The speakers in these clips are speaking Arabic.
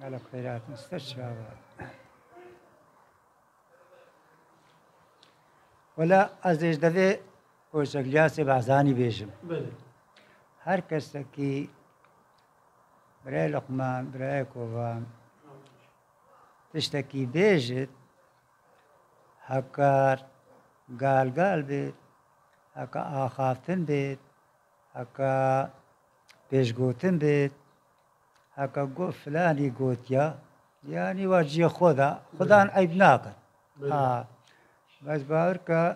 قالك خيرات مستشفى. ولا ازش دفه کوچکلیا سے بازانی بیشم. بله. هر کس کی برای لقمان برای کوان تشتکی بیجت هکار گال گال بید هکا آخافتن بید هکا پیشگوتن بید هکا گو فلانی گوتیا یعنی واجی خدا خدا عیب ناکن بله آه. بس باور کا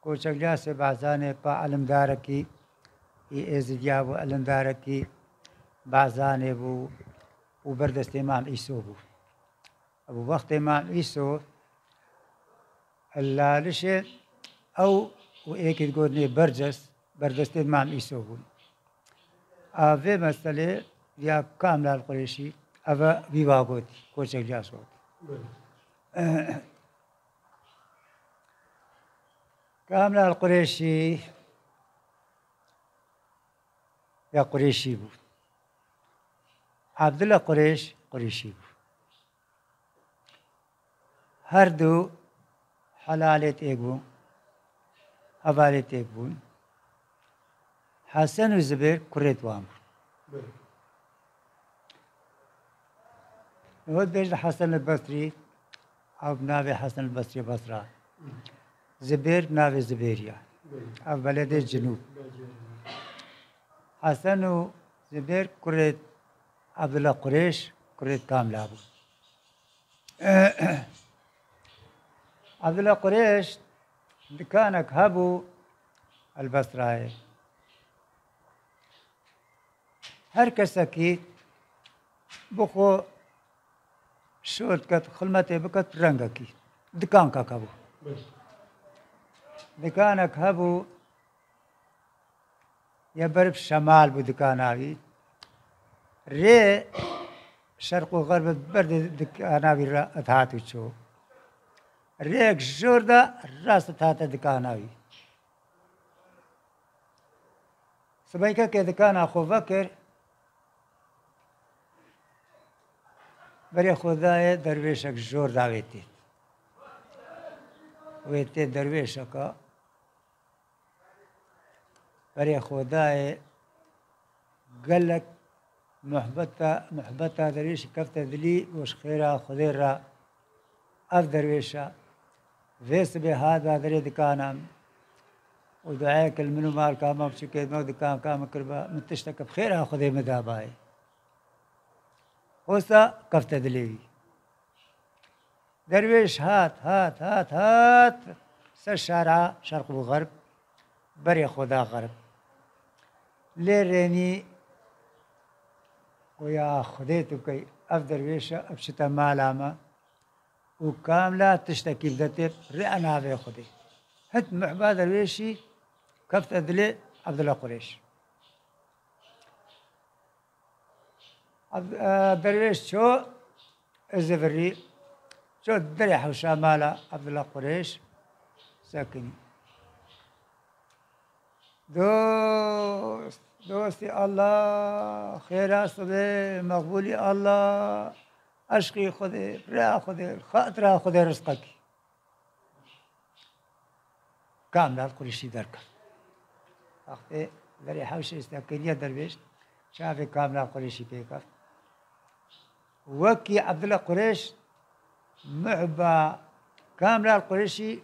کوچکلیا سے بازان پا علمدار کی ای ازدیا و علمدار کی بازان بو و بردست إمام عیسو بو. أبو وقت إمام عیسو اللالش أو و ایک تقولني برجس بردست إمام عیسو بو. اوه مسئله یا کامل قریشی او ویوا گوت کوچک جاس گوت کامل قریشی یا قریشی بود. عبدالله قریش قریشی بود. هر دو حلالت ایک بود حوالت ایک حسن و زبیر کرد وام بله. نود بيج حسن البصري أو بنابي حسن البصري بصرة. زبير بنابي زبيريا. أو بلد الجنوب. حسن و زبير كريت عبد الله قريش كريت كامل أبو. عبد الله قريش دكانك هبو البصره هر بخو شد کت خلمت بکت رنگ کی دکان کا کبو بله دکانک هبو یا برف شمال بو دکان آوی ری شرق و غرب برد دکان آوی را اتحاتو چو. ریک جور دا راست اتحات دکان آوی سبایکا که دکان آخو وکر بری خدای درویشک جور داویتی ویتی درویشکا بري خداي قال لك محبتا محبتا دريش كفت دلي وش خيرا خديرا أف درويشا فيس بهذا دري دكانم ودعاك المنو مال كاما بشكيد مو دكان كاما كربا متشتك بخيرا خدي مداباي وسا كفت دلي درويش هات هات هات هات سشارع شرق وغرب بري خدا غرب ليريني ويا خديتو كي أفدر ويشا أبشتا مالاما وكاملة تشتكي بدتر رأنا في خدي هت محباد الويشي كفت أدلي عبد الله قريش عبد- آه، درويش شو؟ الزفري شو دري حوشا مالا عبد الله قريش؟ ساكني دوست دوستی الله خیر صبح مقبولی الله. عشقی خود ریا خود خاطر خود رزق کی کامل قریشی در کرد وقتی در حوش استقلیت درویش شاف کامل قریشی پیکرد وكي عبد الله قريش معبا كامل القريشي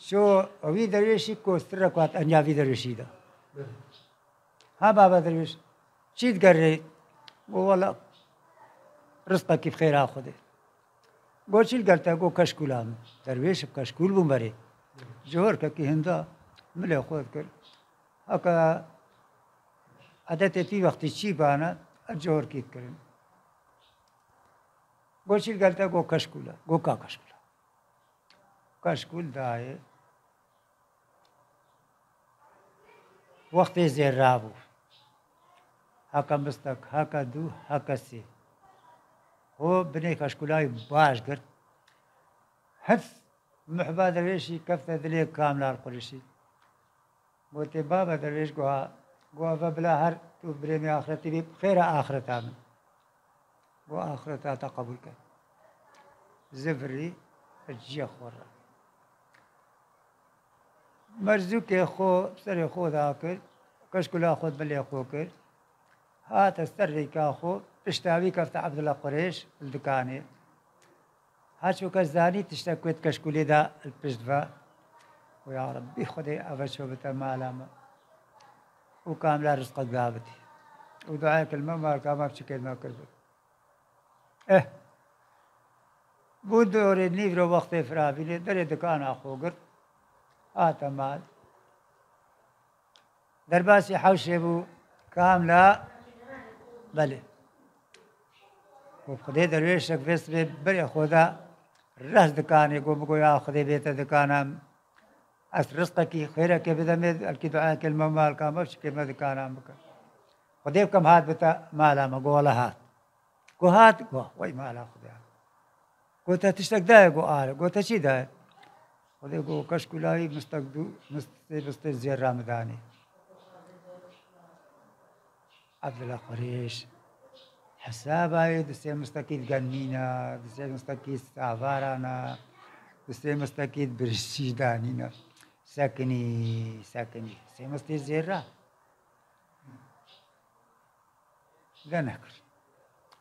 شو وی درویشی کوستر کوات انجابی درویشی دا. ها بابا درویش چید کر رہے وہ والا رزقہ کی خیر آخو دے. گو چیل کرتا ہے گو کشکول آم درویش کشکول بم برے جوہر کا کی ہندا ملے خود کر. اکا عدت تی وقتی چی بانا؟ جوہر کیت کریں قول كشكولا قول كا كشكولا كشكول داي وقت زیر رابو هکا مستک هکا دو هکا سی هو بني كشكولاي باش قرت حث محبا درويشي كفت دلي كاملة القريشي بوتي بابا درويش قوها قوها فبلا هر تو بريمي آخرتي بي خير آخرت آمن وآخرتها تقبل كان. زفري الجي خورا مرزوك خو سر خو ذاكر كشكلا خود بلي خو كر هات السر كاخو تشتاوي كفت عبد الله قريش الدكاني. هات شو كزاني تشتكوت كشكولي دا البشتفا ويا ربي خدي أفشو بتمالا وكاملة رزقك بابتي ودعاء كلمة ما كما بشكل ما كربت. آه بود دوری نیورو وقت فرابیلی در دکان آخو گرد آتا مال در باسی حوشه بو کاملا بله و خدای درویش شک بس به بری خدا رس دکانی کو بگو یا خدای بیت دکانم اس رزق کی خیره کے بدم الکی دعا کلمه مال کام شک ما دکانم بک خدای کم هات بتا مالا ما گولا هات گو هات گو وای مالا خدای قلت تشتاق دايق وآله قلت شي دايق خذ يقول كشكولاي مستقدو مستي مستي زير رمضاني عبد الله قريش حسابي دسي مستكيد قنينا دسي مستكيد سافارانا دسي مستكيد برشيدانينا ساكني ساكني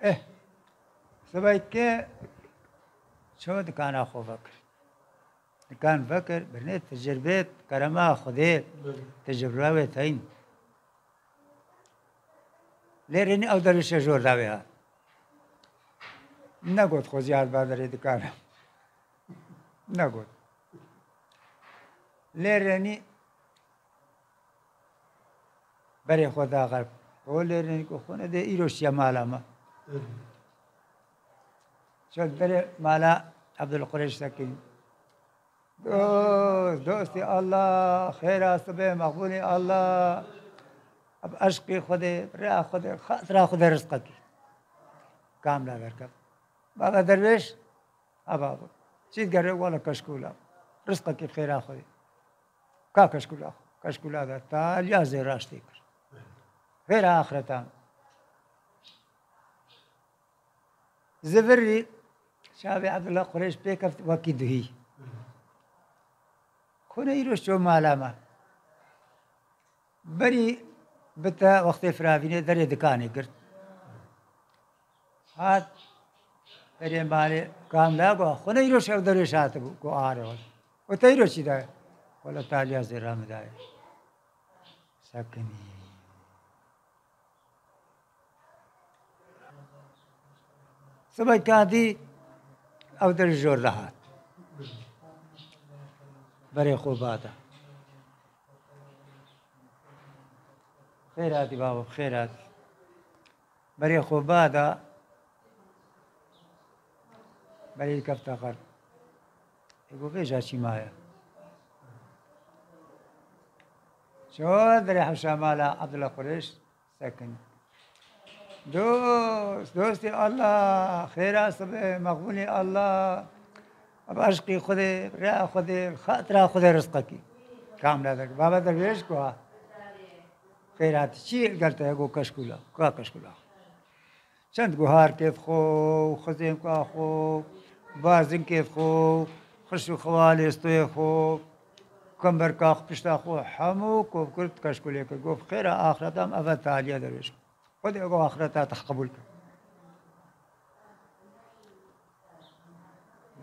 اه سبایت که چه دکان آخو بکر، دکان بکر برنه تجربه کرما خوده تجربه روی تاین لیره نی او جور داوی ها نگود خوزی هاد بادره دکان نگود لیره نی بری خود آقر خود لیره که خونه ده ایروشی مالا ما بري مالا عبد القريش سكين دوست دوستی الله خیر است به مقبولی الله. أب عشقی خود ریا خود خاطر خود رزق کی کاملا برکب بابا درویش أبا چیز گره ولا کشکولا رزق کی خیر خود کا کشکولا کشکولا دا تا یا زراشتی کر خیر آخرتان. زبري شابي عبدالله قریش قريش بيك وكيدهي خونه ای رو شو معلمه بری بتا وقت فراوینه در دکانه کرد حد بری ماله کام با خونه ای رو شو در شات بو کو آره و تی رو چی ده ولا تعالی از رحم ده سکنی سبا كادي أو در جور دهات. برای خوباتا خیراتی بابا خیرات. برای خوباتا برای کفتا خر يقول فيش هالشي مايا شو دري حوشا مالا عبد الله دوست دوستی الله خیر است به مقبولی الله. اب عشقی خود ریا خود خاطر خود رزق کی؟ کام لا بابا درویش کو؟ خیرات چی گلتا ہے گو کشکولا کا کشکولا چند گوهار کیف خو خزیم کا خو بازن کیف خو خشو خوال استوی خو. کمبر کا پشتا خو همو کو کرد کشکولی کو خیر آخرتم اول تعالی درویش خود اگو آخرتا تقبل کن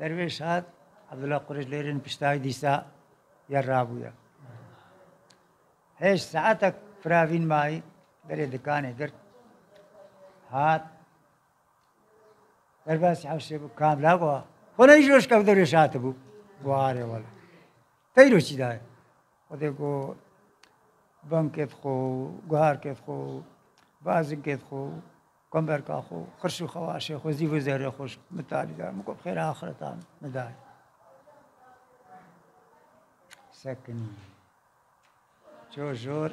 درویش هات عبدالله قرش لیرن پشتای دیسا یا رابویا هیچ ساعتك فراوین ماي دري دكاني درت. هات در بس حوشي بو كاملا قوا خونه يجوش كم دري شاتبو واري ولا تيرو چي داي خده گو بنكت خو گوهار كت خو. بازن كيد خو قمبر کا خو خرش و خواش خو زیو زهر خوش متعالی دار مکو بخیر آخرتان. مدار. سکنی. جو جور.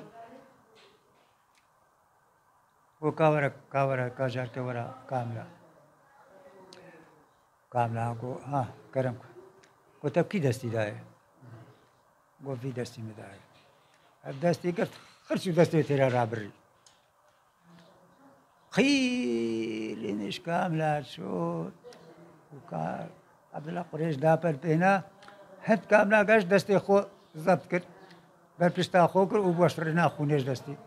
وہ کاورا کاورا کاجار کاورا کاملا. کاملا کو ہاں آه، کرم کو تب کی دستی دائے وہ بھی دستی میں دائے اب دستی کر خرچ دستی تیرا رابری خیلی بکریش کاملا شد و کا عبدالله قریش دا پر پینا هند کاملا گشت دستی خو ضبط کرد بر پشتا خو کرد و بوشترنا خونش دستی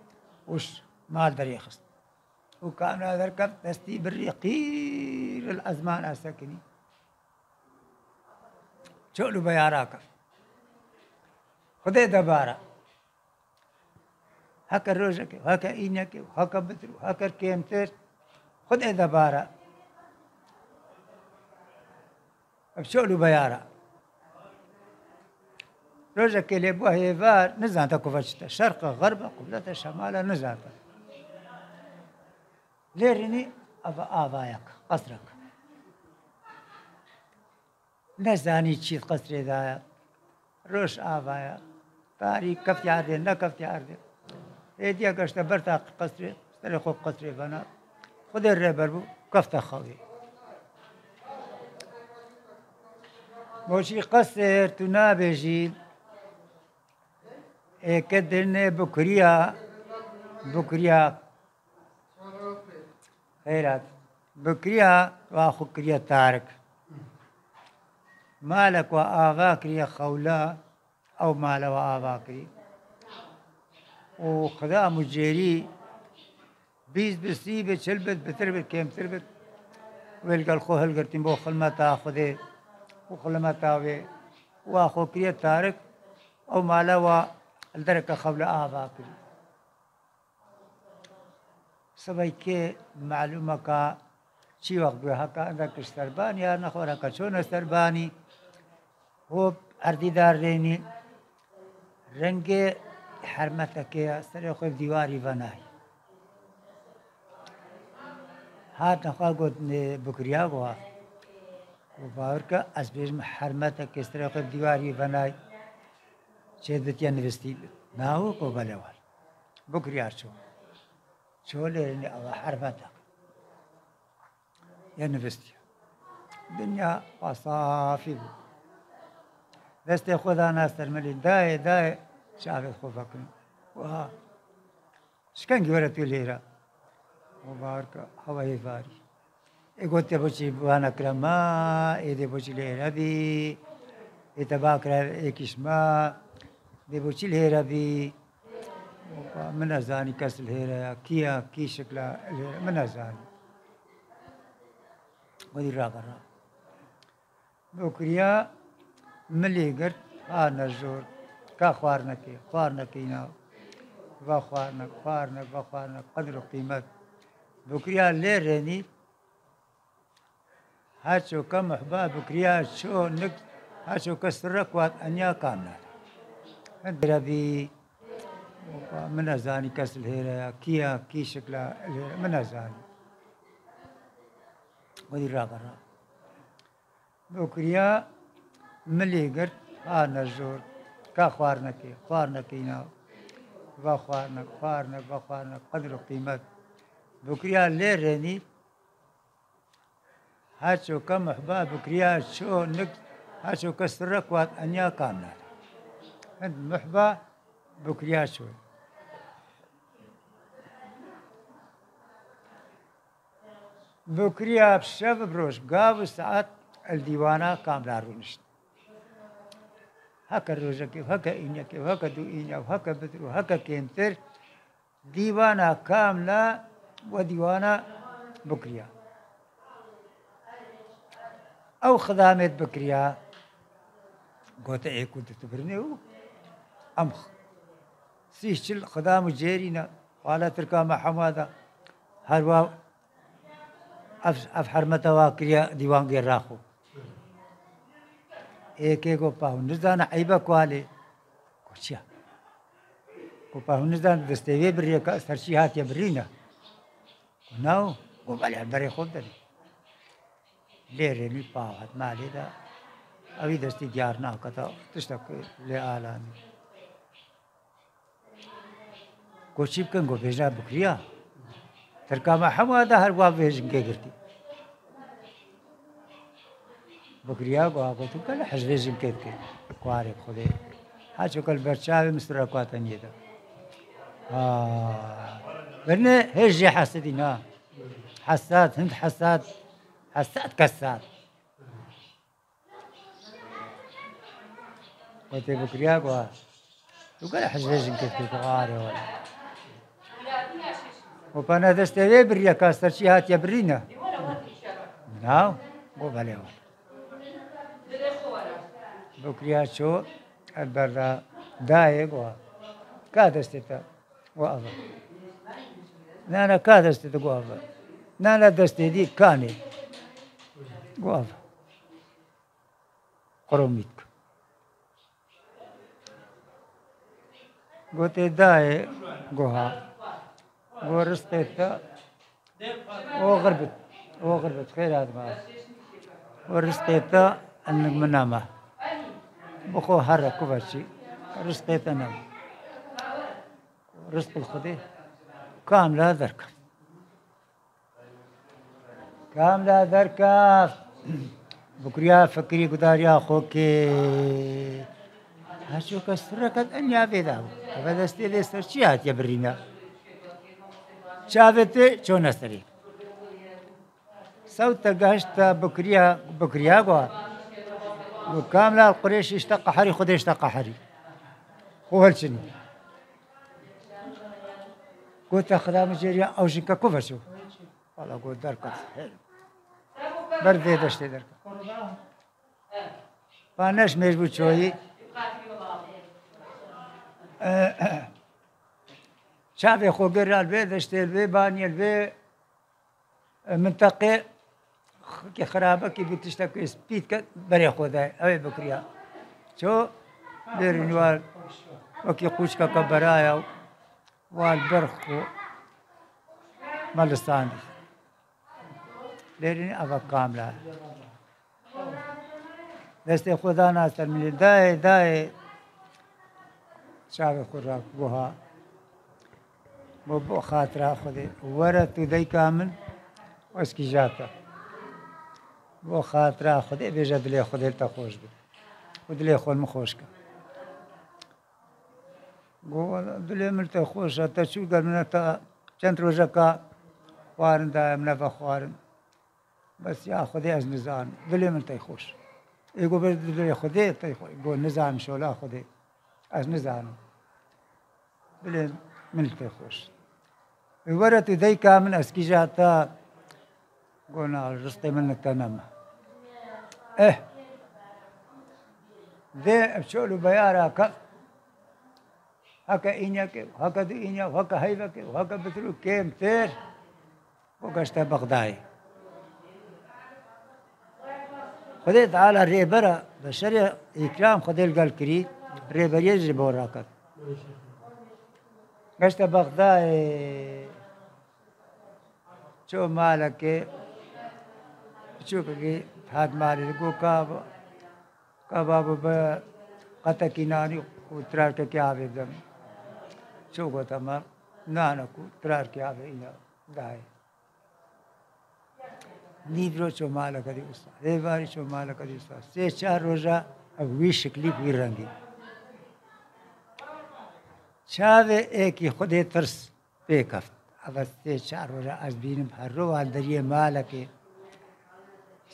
وش مال دري خست. وكان هذا الكف دستي بالرقير الأزمان أسكني شغلوا بياراك؟ خذي دبارة. هكا روجك هكا إينك هكا بدرو هكا كيمتر. خذي دبارة شغلوا بيارا روجك اللي بوه يفار نزانتا كوفشتا شرق غرب قبلة شمال نزانتا ليرني أبا آبايك قصرك. نزاني تشيت قصري ذايا روش آبايا تاري كفت ياردين نا كفت ياردين ايديا قشتا برتا قصري استري خوب قصري بنا. خذ الربر بو كفت خوي موشي قصر تنابجي. كدرني بكريا بكريا. خيرات. بكريا واخو كريا تارك. مالك وآغا كريا خولا أو مال وآغا و خدام الجيري بيز بسيبة شلبت بتربت كيم تربت ويلقى خو هل قرتين بو خل ما تاخذه وخل ما تاوي واخو كريا تارك او مالا وا الدرك قبل آبا كري سبای که معلومه که چی وقت به حقا انده کشتربانی یا نخوره که چون استربانی هوب اردی دار دینی. رنگ حرمتەکەیە سەرێ خۆی دیواری بەنای هاتنەخوا گوت بکریا بووە باورکە ئەس بێژم حرمەتە کەسترە خۆ دیواری بەنای چێت بتیان نوستی؟ ناوە کۆ بەلەوەر بکریار چوە چۆ لێرنی ئەوە حرمەتە یە نوستی. دنیا پاسافی بوو دەستی خۆدا ناستەرمەلی دایە دایە شافت خوفك. وها شكان جورت ليرا مبارك هواي فاري قلت بوشي وأنا كرما ايدي بوشي ليرا بي اتباكرا ايكشما دي بوشي ليرا بي من أزاني كاس الهيرة كيا كي شكلها الهيرة من أزاني ودي راقرا بوكريا ملي قرت ها نزور كا خوارنكي خوارنكي ناو با خوارنك خوارنك با خوارنك قدر قيمة بوكريا ليرني هاتشو كم أحباب بوكريا شو نك هاتشو كسرك وات أنيا كاملة دربي من أزاني كاس الهيرة كيا كي الهيرة من أزاني ودي راغرا بوكريا ملي قرت ها نزور كا خوارنكي خوارنكي ناو با خوارنك خوارنك با خوارنك قدر قيمة بوكريا ليرني هاتشو كم أحباب بوكريا شو نك هاتشو كسرك وات أنيا كاملة عند محبة بوكريا شوي بوكريا بشاف بروش قاب ساعات الديوانة كاملة رونشت haka Rozakif, haka İnyakif, haka Duinyav, haka Bedru, haka Kemter, Divana Kamla ve Divana Bukriya. او خدامت بکریا گوته ای کو تو برنه او ام سیشل خدام جیرینا والا ترکا محمدا هر وا اف اف حرمتا وا کریا دیوان گیر راخو ایک کو پاهونځان عیبه کواله کوچیا کو پاهونځان دستوی بری کا سرشي هات یا برینا نو ګوبل بری خود دی لري نی پاهات مالی دا. اوی دستی دیار نه کته تشتک له اعلان کوشش کن گو بیجا بکریا. ترکا ما حمادا هر وا بیجن کې ګرځي بكريا کو آکو تو کل حزب زمکت که کواری خدي ها چو کل برچاوی مستر اکواتن یه دا آه. بني هیچ جی حسدی حساد هند حساد حساد کساد قلت بكرياك و وقال حجاج كيف غاري ولا وكان هذا استوي بريا كاستر شي هات يا برينا ناو مو بالي ولا شو البرا دايق و كادستتا وأفا نانا كادستتا وأفا نانا دستي دي كاني وأفا قروميتك قلت داي قوها ورستيتا وغربت وغربت خير هذا ما ورستيتا انك منامه بخو هر کوشی رزق تنم رزق خودی کاملا درکم کاملا درکم بکریا فکری گداریا خو کې هاشو کسره کد ان یابه دا و دسته له سرچیات یا برینا چاوته چونه سری سوت گشت بکریا بکریا گوا وكاملة القريش اشتق حري خذ اشتق حري هو هالشنو قلت خدام جريا او شنكا كوفا شو والله قلت دركت حلو برد دشتي دركت فاناش مجبوط شوي شافي خو قرا البي دشتي البي باني که خرابه که گوتشتا که سپید که بری خودای اوی بکریا. چو برنوال وکی قوشکا که برایا وال برخو ملستان لیرین اوه کاملا دست خدا ناستر میلی دای دای شاو خوراک بوها بو خاطره خود ورد تو دی کامل اسکی جاتا بو خاطرة خدي بيجا دلي خدي تخوش بي ودلي خول مخوش كا گو دلي ملتا خوش تا شو قال من تا چند روزا کا وارن دا من بخوارن بس يا خدي از نزان دلي ملتا خوش يقول بس دلي خدي تا يقول نزان شو لا خدي از نزان دلي ملتا خوش ورت دي كامل اسكي جاتا قلنا رزقي منك تنمى إيه. ذي بشولو بيارا كف هكا إنيك وهكا دي إنيا وهكا هيبك وهكا بتلو كيم تير وقشتا بغداي. خدي تعالى ريبرا بشري إكرام خدي القال كري. ريبر يجري بوراكت قشتا بغداي. شو مالك؟ شو كي؟ फाद मारे गो कब कब अब कत किनारी उतराट के क्या आवे दम चौगो तमार को उतराट के आवे इन दाए। नीद्रो चौमाल करी उस्ता, रेवारी चौमाल करी उस्ता। से चार रोजा अब विशकली पीर रंगी छावे एक ही खुदे तरस पे कफ अब से चार रोजा अजबीन भर रो दरिए माल के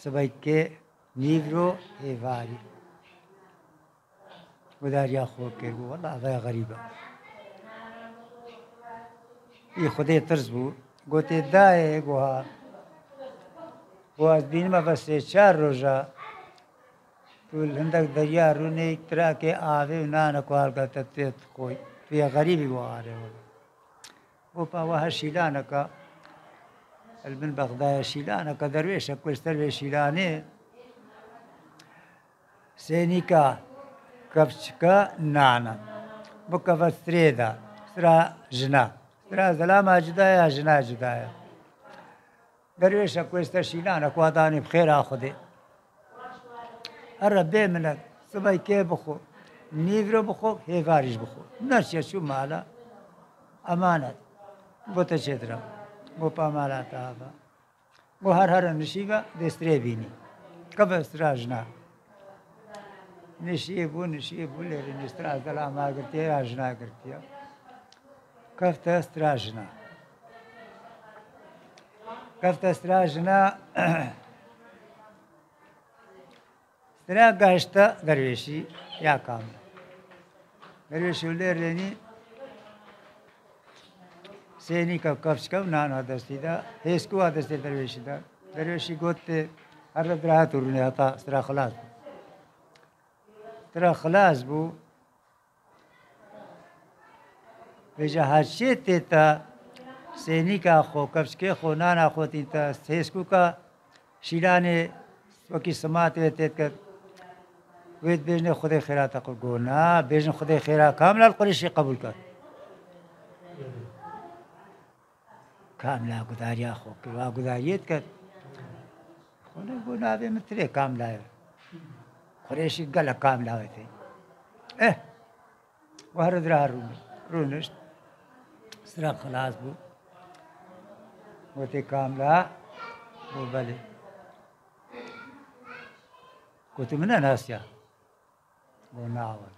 Sabaiché, livro e vari. و دریا خوب کرد و والله اوه غریبه ای خدای ترس بود گوته دایه گوها و از بینمه بسه چار روژه پول هندک دریا رونه ایک طرح که آوه و نانه کوال گلتا تیت خوی توی غریبی گوها ره و پا وها شیلانه که البن بغداد شيلانة كدرويش كل ستر شيلاني سينيكا كبشكا نانا. بكا ستريدا. سرا جنا. سرا زلاما جدايا جنا جدايا. درويش كل ستر شيلانة كواداني بخير آخذي. الربي منك سباي كي بخو نيفرو بخو هيفاريش بخو. نرشي شو مالا. أمانة. بوتا شدرا ગોપામાલા તાપ ગોહર હર નશીવા દેસરે બીની કબર સ્ત્રાજના نشیب و نشیب و لری نستر از دل آما گرتی آجنا گرتی کفت استراجنا کفت استراجنا استرا گشتا گرویشی یا کام گرویشی لرلینی Seynika kapşkav nan adastida. Hesku adastida dervişida. Dervişi gotte arad rahat urune hata sıra khalas. Sıra khalas bu. Veja haşet eta Seynika xo kapşke xo nan axoti ta Hesku ka şilane وکی سمات وی تیت کر وید بیجن خود خیرات اقل گونا بیجن خود خیرات کامل القریشی قبول کرد کاملا گوداریا خۆ کردوا گوداریت کرد؟ خۆنە بۆ نابێ مترێ کاملایە قڕێشی گەلە کاملاوەتی ئە وارە درا ڕوون ڕوونشت سرا خلاص بوو وتی کاملا بۆ بەێ گوتی منە ناسیە بۆ ناوە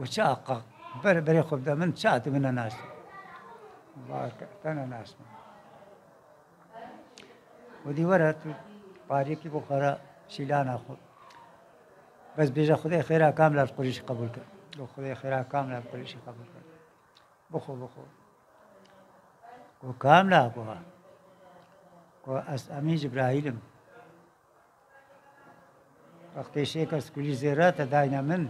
وچاق بەر بەرێ خۆبدا من چات منە ناسی تەنە ناسم ودی وەرە تو پارێکی بۆ خۆرە شیلانە خۆ بەس بێژە خدای خێرا کام لە قوریشی قبول کرد بۆ خدای خێرا کام لە قوریشی قبول کرد بخۆ بخۆ و کام لا بووە ئەس ئەمی جبراهیلم وەختێشێکە سکولی زێراتە داینە من۔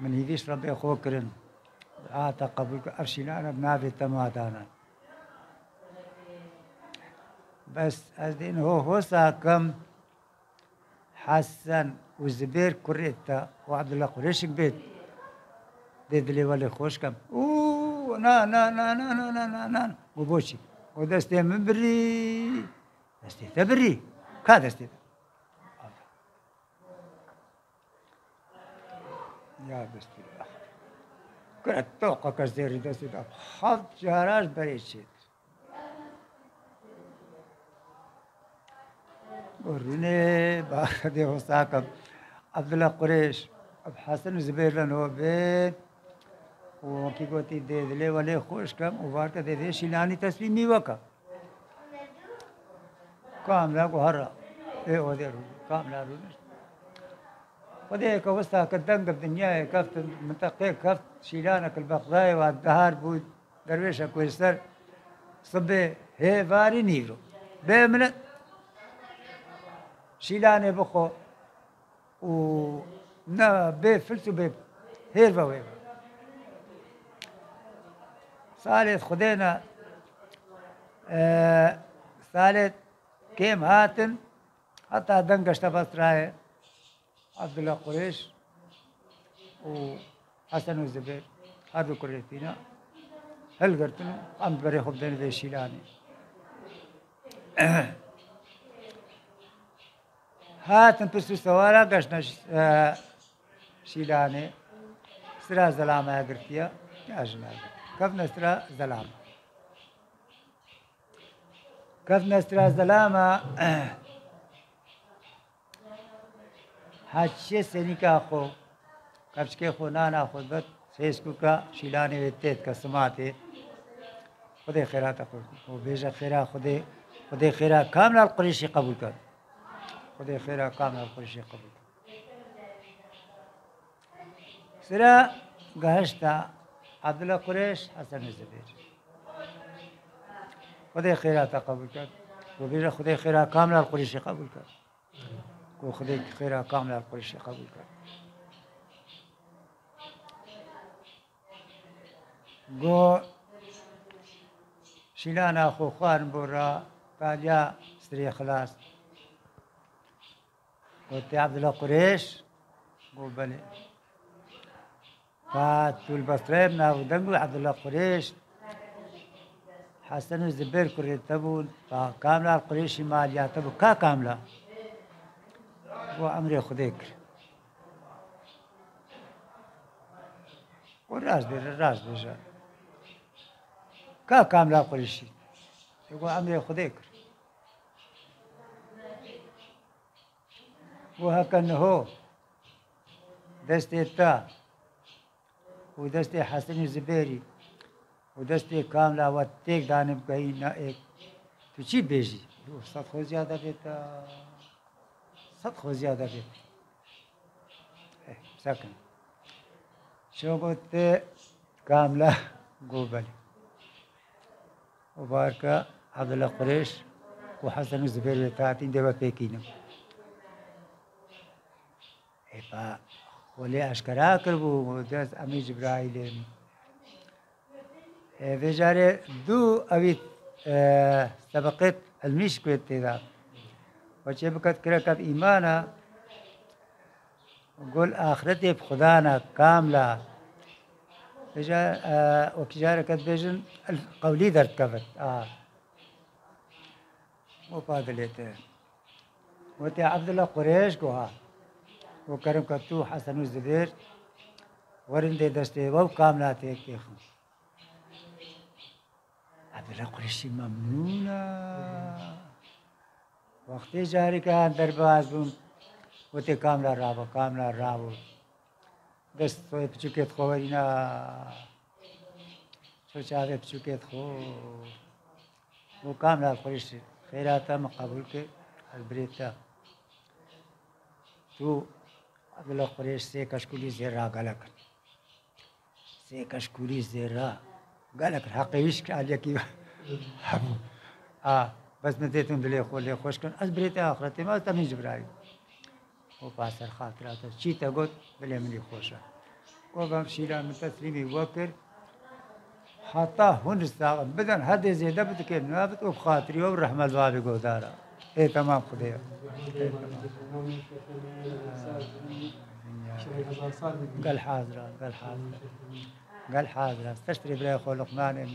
من هیویش ڕەبێ خۆکردن ئاتە قبول ئەرشیلانە نابێت تەمادانە بەس ئەس دێن هۆ هۆساکەم حەسەن و زبێر کوڕێتە و عبدلە قورێشک بێت دێ دلێوە لێ خۆشکەم نان و بۆچی و دەستێ من بری دەستێتە بری کا دەستێت یا دەستی Toca com as deridas da Haltjaras Bereshit. قرونه باخدی حساکم عبدالله قریش اب حسن زبیر لنو بید و کی گوتی دیدلی ولی خوش کم و بار که دیده شیلانی تصویر میوه کم کاملا گوهر ای او دیر کاملا رونش خدەیەکە وەستا کە دەنگە دنیاە کەفت منتەقێ کەفت شیلانەکە بەقدایەوە دەهار بوو دەروێشە کوێستەر سبێ هێواری نیرۆ بێ منە شیلانێ بخۆ و نە بێ فلس و بێ هێر بەوێ سالێت خودێنە سالێت کێم هاتن هەتا دەنگەشتە بەسترایە عبدلە قڕێش و حەسەن و زبێر هەردوو کوڕێتینە هەلگرتن و ئەم بەرێ خودێن بێ شیلانی هاتن پرس و سەوارە گەشتە شیلانێ سرا زەلامە گرتیە یاژناگرت کەف نەسترا زەلامە کەف نەسترا haçşe seninki akho kapşke khona na khudbat seisku ka shilane vetet ka samate خدای خیرات خو او بیجا خیرا خدای خدای خیرا کامل القریشی قبول کرد خدای خیرا کامل القریشی قبول کرد سرا گهشتا عبدالله قریش حسن زبیر خدای خیرات قبول کرد و بیجا خدای خیرا کامل القریشی قبول کرد و خدای خیرا کامل القریشی قبول کرد گو شیلان خو خوان برا تالیا سری خلاص. قلت عبد الله قريش قول بلي فاتوا البصري بن ابو دنقل عبد الله قريش حسن الزبير كريت تبون فكاملة القريشي ماليا تبو كا كاملة وأمري خديك والراس بير الراس بيجا كا كاملة القريشي يقول أمري خديك وهكذا هو. دستي تا. ودستي حسن الزبيري. و دستی کاملا و تیک دانم گئی نه ایک تو چی بیجی؟ رو صد خو زیاده بیتا صد خو زیاده بیتا آه، سکن شو گفت کاملا گو بله و بارکا عبدالله قریش و حسن و زبیر بیتاتین دیو پیکینم ای با ولی اشکرا کربو دست امی جبرائیل بجاره دو اوی طبقات المش كويت تيدا وچه بكت كرا كب إيمانا قول آخرتي بخدانا كاملة بجا آه وكجارة كت بيجن قولي درد كفت آه مفاضلته وتي عبد الله قريش قوها. وكرم كتو حسن الزبير. ورندي دستي وو كاملات هيك يخم عبد الله قريشي ممنونة وقتی جاری که در باز بون وتی کاملا رابو کاملا رابو. دست توی پچوکت خورینا چو چاوه پچوکت خو. و کاملا قریش خیراتا مقبول که البریتا تو عبدالله قریش سے کشکولی زیرا گلک سے کشکولی زیرا گلک حقیش که علیا کی؟ آه بس مديتهم بلي خو اللي خوش كن از بريت اخرتي ما تمي جبراي و باسر خاطرات شي تقول بلي مني خوشة. و بمشي لا من تسليمي حتى هون استاغ بدن هدي زيادة بدك نابت وبخاطري وبرحمة الباب قدارا إيه تمام خديا إيه تمام. قال حاضرة قال حاضرة قال حاضرة استشتري بلا خو لقمان